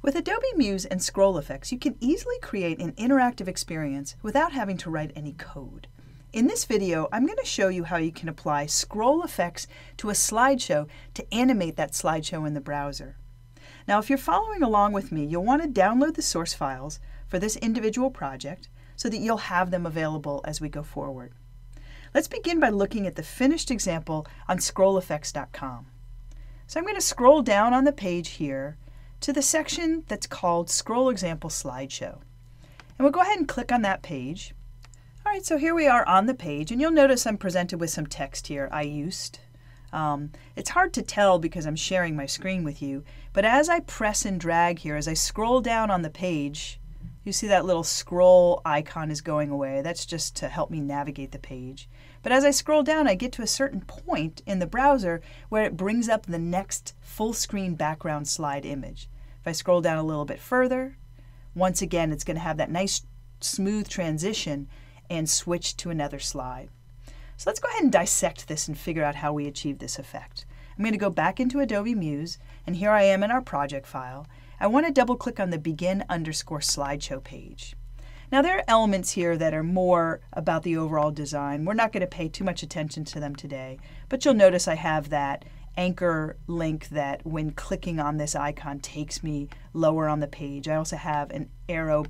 With Adobe Muse and scroll effects, you can easily create an interactive experience without having to write any code. In this video, I'm going to show you how you can apply scroll effects to a slideshow to animate that slideshow in the browser. Now, if you're following along with me, you'll want to download the source files for this individual project so that you'll have them available as we go forward. Let's begin by looking at the finished example on scrolleffects.com. So I'm going to scroll down on the page here to the section that's called Scroll Example Slideshow. And we'll go ahead and click on that page. All right, so here we are on the page, and you'll notice I'm presented with some text here, I used. Um, it's hard to tell because I'm sharing my screen with you, but as I press and drag here, as I scroll down on the page, you see that little scroll icon is going away. That's just to help me navigate the page. But as I scroll down, I get to a certain point in the browser where it brings up the next full screen background slide image. If I scroll down a little bit further, once again, it's going to have that nice smooth transition and switch to another slide. So let's go ahead and dissect this and figure out how we achieve this effect. I'm going to go back into Adobe Muse, and here I am in our project file. I want to double click on the begin underscore slideshow page. Now there are elements here that are more about the overall design. We're not going to pay too much attention to them today, but you'll notice I have that anchor link that when clicking on this icon takes me lower on the page. I also have an arrow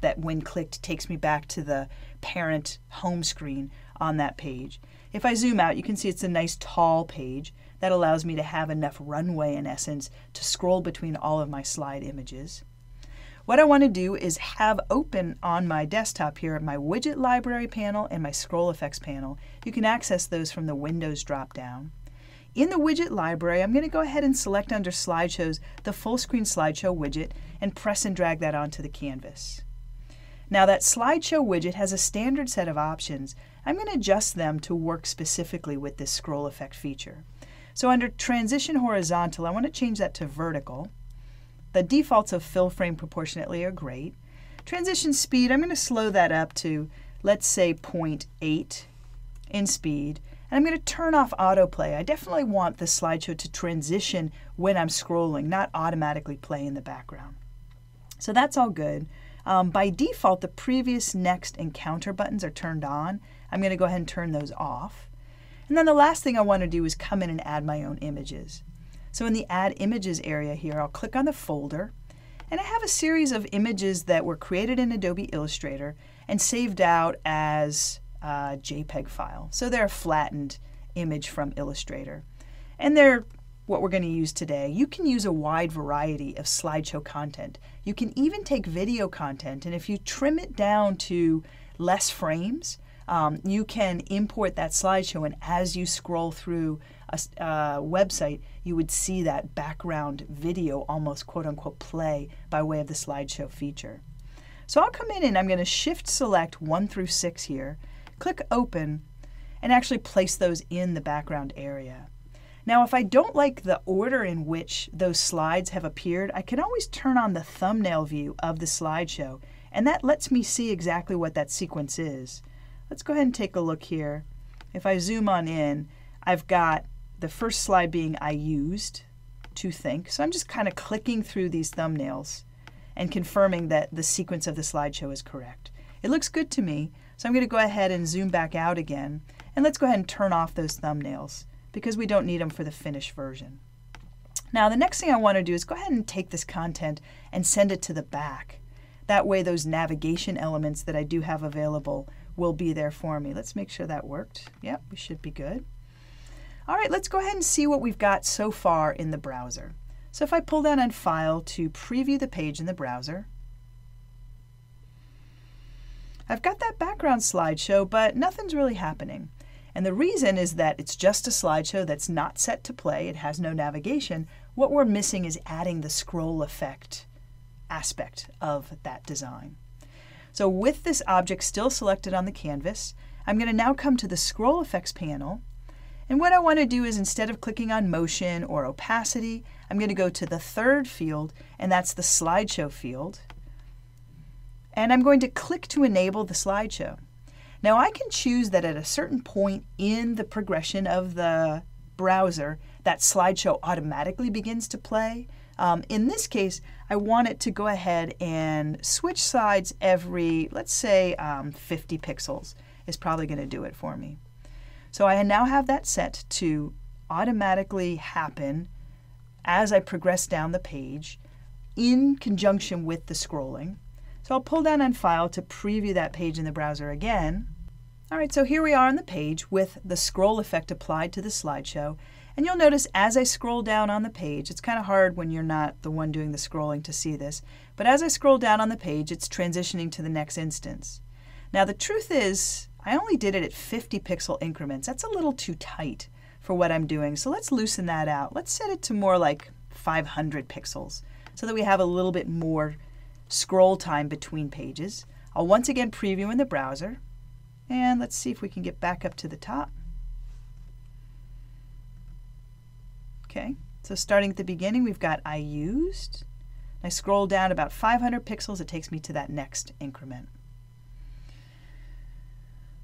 that when clicked takes me back to the parent home screen on that page. If I zoom out, you can see it's a nice tall page that allows me to have enough runway in essence to scroll between all of my slide images. What I want to do is have open on my desktop here my widget library panel and my scroll effects panel. You can access those from the Windows drop-down. In the widget library, I'm going to go ahead and select under slideshows the full screen slideshow widget and press and drag that onto the canvas. Now that slideshow widget has a standard set of options. I'm going to adjust them to work specifically with this scroll effect feature. So under transition horizontal, I want to change that to vertical. The defaults of fill frame proportionately are great. Transition speed, I'm going to slow that up to, let's say, 0.8 in speed. And I'm going to turn off autoplay. I definitely want the slideshow to transition when I'm scrolling, not automatically play in the background. So that's all good. Um, by default, the previous, next, and counter buttons are turned on. I'm going to go ahead and turn those off. And then the last thing I want to do is come in and add my own images. So in the Add Images area here, I'll click on the folder, and I have a series of images that were created in Adobe Illustrator and saved out as a JPEG file. So they're a flattened image from Illustrator. And they're what we're going to use today. You can use a wide variety of slideshow content. You can even take video content, and if you trim it down to less frames, um, you can import that slideshow, and as you scroll through a uh, website, you would see that background video almost quote unquote play by way of the slideshow feature. So I'll come in and I'm going to shift select 1 through 6 here, click open, and actually place those in the background area. Now, if I don't like the order in which those slides have appeared, I can always turn on the thumbnail view of the slideshow, and that lets me see exactly what that sequence is. Let's go ahead and take a look here. If I zoom on in, I've got the first slide being I used to think. So I'm just kind of clicking through these thumbnails and confirming that the sequence of the slideshow is correct. It looks good to me, so I'm going to go ahead and zoom back out again. And let's go ahead and turn off those thumbnails because we don't need them for the finished version. Now the next thing I want to do is go ahead and take this content and send it to the back. That way those navigation elements that I do have available will be there for me. Let's make sure that worked. Yep, we should be good. All right, let's go ahead and see what we've got so far in the browser. So if I pull down on File to preview the page in the browser, I've got that background slideshow, but nothing's really happening. And the reason is that it's just a slideshow that's not set to play, it has no navigation. What we're missing is adding the scroll effect aspect of that design. So with this object still selected on the canvas, I'm going to now come to the scroll effects panel and what I want to do is instead of clicking on motion or opacity, I'm going to go to the third field, and that's the slideshow field. And I'm going to click to enable the slideshow. Now I can choose that at a certain point in the progression of the browser, that slideshow automatically begins to play. Um, in this case, I want it to go ahead and switch sides every, let's say, um, 50 pixels is probably going to do it for me. So I now have that set to automatically happen as I progress down the page in conjunction with the scrolling. So I'll pull down on File to preview that page in the browser again. All right, so here we are on the page with the scroll effect applied to the slideshow. And you'll notice as I scroll down on the page, it's kind of hard when you're not the one doing the scrolling to see this, but as I scroll down on the page, it's transitioning to the next instance. Now the truth is, I only did it at 50 pixel increments. That's a little too tight for what I'm doing, so let's loosen that out. Let's set it to more like 500 pixels so that we have a little bit more scroll time between pages. I'll once again preview in the browser, and let's see if we can get back up to the top. Okay, so starting at the beginning, we've got I used. I scroll down about 500 pixels, it takes me to that next increment.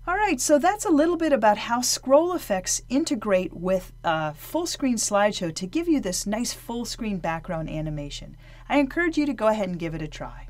All right, so that's a little bit about how scroll effects integrate with a full screen slideshow to give you this nice full screen background animation. I encourage you to go ahead and give it a try.